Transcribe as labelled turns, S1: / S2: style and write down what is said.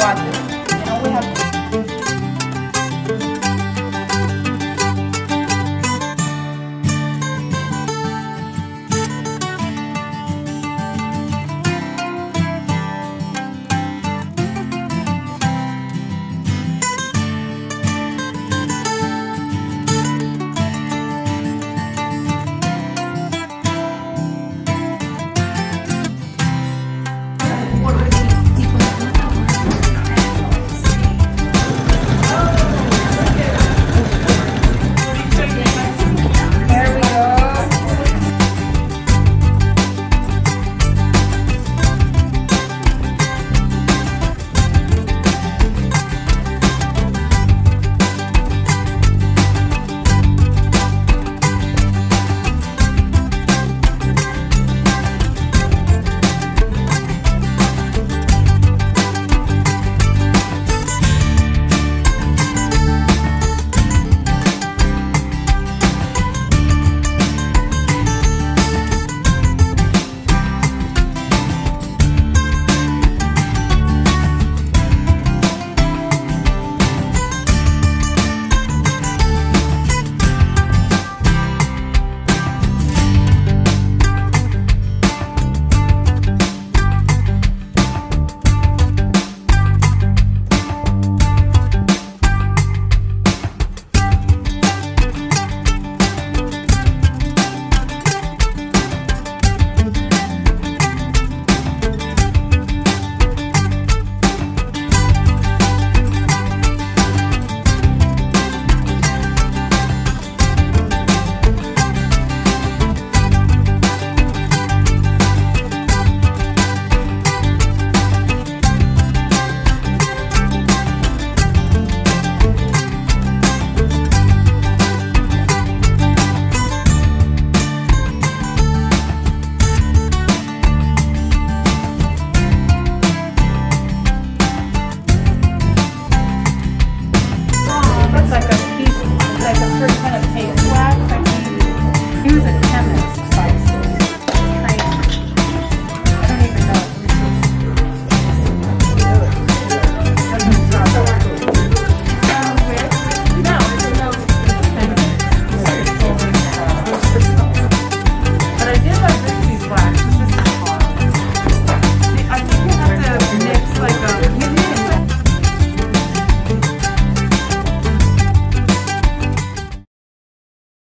S1: quatro.